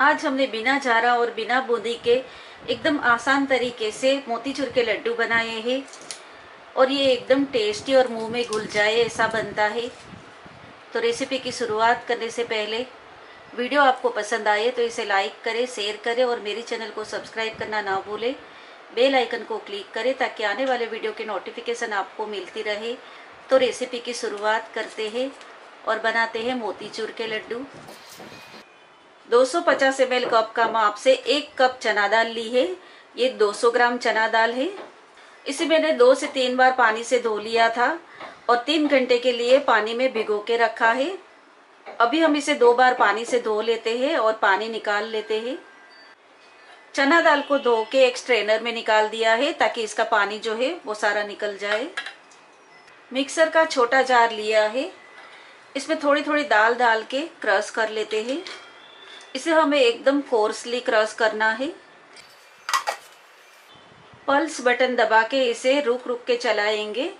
आज हमने बिना जारा और बिना बूंदी के एकदम आसान तरीके से मोतीचूर के लड्डू बनाए हैं और ये एकदम टेस्टी और मुँह में घुल जाए ऐसा बनता है। तो रेसिपी की शुरुआत करने से पहले वीडियो आपको पसंद आए तो इसे लाइक करें शेयर करें और मेरे चैनल को सब्सक्राइब करना ना भूलें। बेल आइकन को क्लिक करें ताकि आने वाले वीडियो के नोटिफिकेशन आपको मिलती रहे। तो रेसिपी की शुरुआत करते हैं और बनाते हैं मोतीचूर के लड्डू। 250 एम कप का माप से एक कप चना दाल ली है। ये 200 ग्राम चना दाल है। इसे मैंने दो से तीन बार पानी से धो लिया था और तीन घंटे के लिए पानी में भिगो के रखा है। अभी हम इसे दो बार पानी से धो लेते हैं और पानी निकाल लेते हैं। चना दाल को धो के एक स्ट्रेनर में निकाल दिया है ताकि इसका पानी जो है वो सारा निकल जाए। मिक्सर का छोटा जार लिया है। इसमें थोड़ी थोड़ी दाल डाल के क्रश कर लेते हैं। इसे हमें एकदम कोर्सली क्रश करना है। पल्स बटन दबा के इसे रुक रुक के चलाएँगे।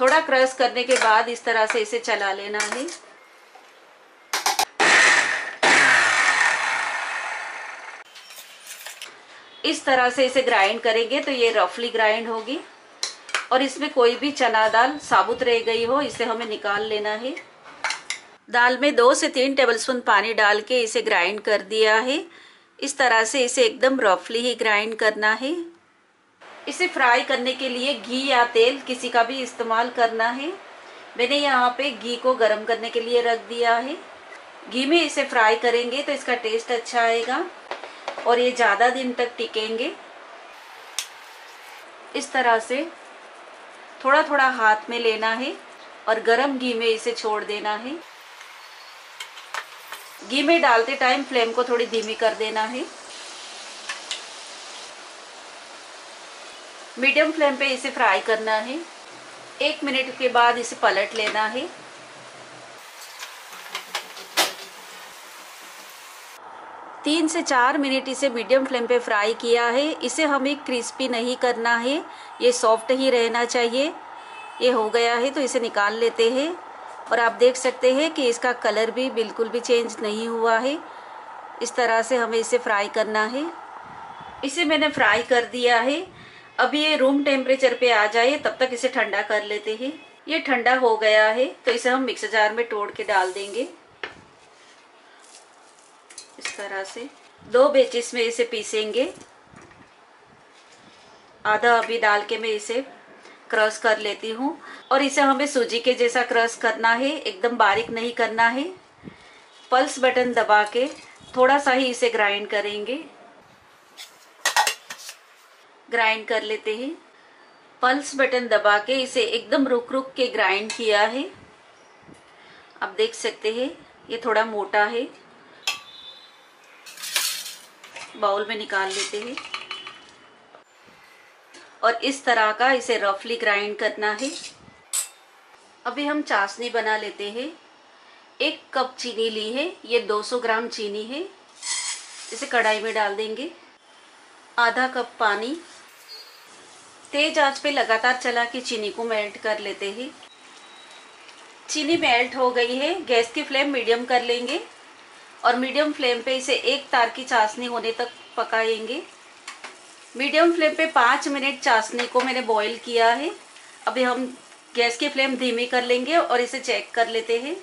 थोड़ा क्रश करने के बाद इस तरह से इसे चला लेना है। इस तरह से इसे ग्राइंड करेंगे तो ये रफली ग्राइंड होगी। और इसमें कोई भी चना दाल साबुत रह गई हो, इसे हमें निकाल लेना है। दाल में दो से तीन टेबलस्पून पानी डाल के इसे ग्राइंड कर दिया है। इस तरह से इसे एकदम रफली ही ग्राइंड करना है। इसे फ्राई करने के लिए घी या तेल किसी का भी इस्तेमाल करना है। मैंने यहाँ पे घी को गर्म करने के लिए रख दिया है। घी में इसे फ्राई करेंगे तो इसका टेस्ट अच्छा आएगा और ये ज़्यादा दिन तक टिकेंगे। इस तरह से थोड़ा थोड़ा हाथ में लेना है और गरम घी में इसे छोड़ देना है। घी में डालते टाइम फ्लेम को थोड़ी धीमी कर देना है। मीडियम फ्लेम पे इसे फ्राई करना है। एक मिनट के बाद इसे पलट लेना है। तीन से चार मिनट इसे मीडियम फ्लेम पे फ्राई किया है। इसे हमें क्रिस्पी नहीं करना है। ये सॉफ्ट ही रहना चाहिए। ये हो गया है तो इसे निकाल लेते हैं। और आप देख सकते हैं कि इसका कलर भी बिल्कुल भी चेंज नहीं हुआ है। इस तरह से हमें इसे फ्राई करना है। इसे मैंने फ्राई कर दिया है। अभी ये रूम टेम्परेचर पे आ जाए तब तक इसे ठंडा कर लेते हैं। ये ठंडा हो गया है तो इसे हम मिक्सर जार में तोड़ के डाल देंगे। इस तरह से दो बेचिस में इसे पीसेंगे। आधा अभी डाल के मैं इसे क्रश कर लेती हूँ और इसे हमें सूजी के जैसा क्रश करना है, एकदम बारीक नहीं करना है। पल्स बटन दबा के थोड़ा सा ही इसे ग्राइंड करेंगे। ग्राइंड कर लेते हैं। पल्स बटन दबा के इसे एकदम रुक रुक के ग्राइंड किया है। आप देख सकते हैं, ये थोड़ा मोटा है। बाउल में निकाल लेते हैं। और इस तरह का इसे रफली ग्राइंड करना है। अभी हम चाशनी बना लेते हैं। एक कप चीनी ली है, ये 200 ग्राम चीनी है। इसे कढ़ाई में डाल देंगे। आधा कप पानी। तेज आँच पे लगातार चला के चीनी को मेल्ट कर लेते हैं। चीनी मेल्ट हो गई है, गैस की फ्लेम मीडियम कर लेंगे और मीडियम फ्लेम पे इसे एक तार की चाशनी होने तक पकाएँगे। मीडियम फ्लेम पे पाँच मिनट चाशनी को मैंने बॉईल किया है। अभी हम गैस की फ्लेम धीमी कर लेंगे और इसे चेक कर लेते हैं।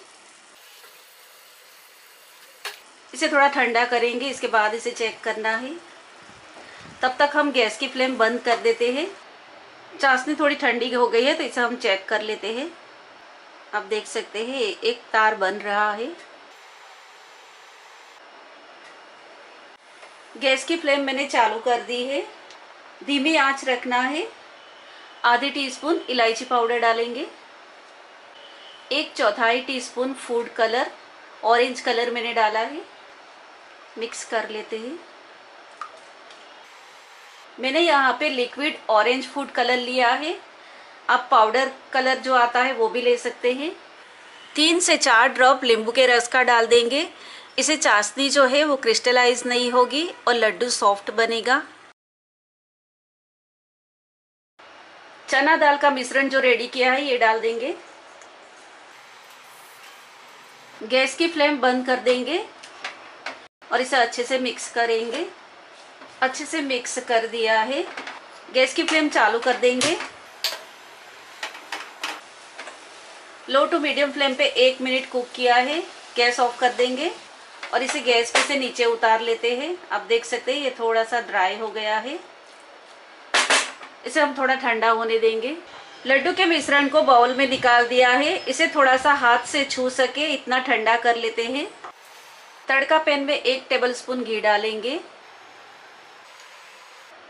इसे थोड़ा ठंडा करेंगे, इसके बाद इसे चेक करना है। तब तक हम गैस की फ्लेम बंद कर देते हैं। चाशनी थोड़ी ठंडी हो गई है तो इसे हम चेक कर लेते हैं। आप देख सकते हैं, एक तार बन रहा है। गैस की फ्लेम मैंने चालू कर दी है। धीमी आँच रखना है। आधी टीस्पून इलायची पाउडर डालेंगे। एक चौथाई teaspoon food colour orange colour मैंने डाला है। मिक्स कर लेते हैं। मैंने यहाँ पे लिक्विड ऑरेंज फ़ूड कलर लिया है। आप पाउडर कलर जो आता है वो भी ले सकते हैं। तीन से चार ड्रॉप नींबू के रस का डाल देंगे। इसे चाशनी जो है वो क्रिस्टलाइज नहीं होगी और लड्डू सॉफ्ट बनेगा। चना दाल का मिश्रण जो रेडी किया है, ये डाल देंगे। गैस की फ्लेम बंद कर देंगे और इसे अच्छे से मिक्स करेंगे। अच्छे से मिक्स कर दिया है। गैस की फ्लेम चालू कर देंगे। लो टू मीडियम फ्लेम पे एक मिनट कुक किया है। गैस ऑफ़ कर देंगे और इसे गैस पे से नीचे उतार लेते हैं। आप देख सकते हैं, ये थोड़ा सा ड्राई हो गया है। इसे हम थोड़ा ठंडा होने देंगे। लड्डू के मिश्रण को बाउल में निकाल दिया है। इसे थोड़ा सा हाथ से छू सके, इतना ठंडा कर लेते हैं। तड़का पैन में एक टेबलस्पून घी डालेंगे।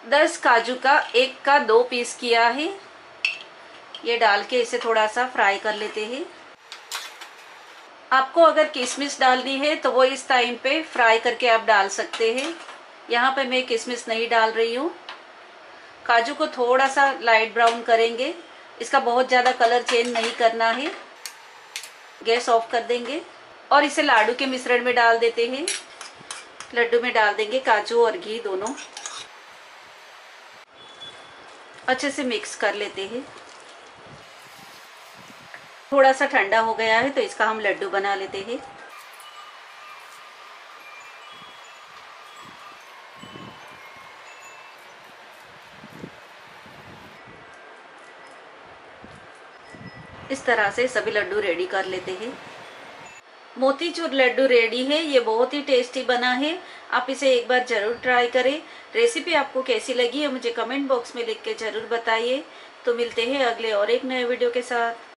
दस काजू का एक का दो पीस किया है। ये डाल के इसे थोड़ा सा फ्राई कर लेते हैं। आपको अगर किशमिश डालनी है तो वो इस टाइम पे फ्राई करके आप डाल सकते हैं। यहाँ पे मैं किशमिश नहीं डाल रही हूँ। काजू को थोड़ा सा लाइट ब्राउन करेंगे। इसका बहुत ज़्यादा कलर चेंज नहीं करना है। गैस ऑफ़ कर देंगे। और इसे लाडू के मिश्रण में डाल देते हैं। लड्डू में डाल देंगे काजू और घी दोनों। अच्छे से मिक्स कर लेते हैं। थोड़ा सा ठंडा हो गया है तो इसका हम लड्डू बना लेते हैं। इस तरह से सभी लड्डू रेडी कर लेते हैं। मोतीचूर लड्डू रेडी है, ये बहुत ही टेस्टी बना है। आप इसे एक बार ज़रूर ट्राई करें। रेसिपी आपको कैसी लगी है, मुझे कमेंट बॉक्स में लिख के ज़रूर बताइए। तो मिलते हैं अगले और एक नए वीडियो के साथ।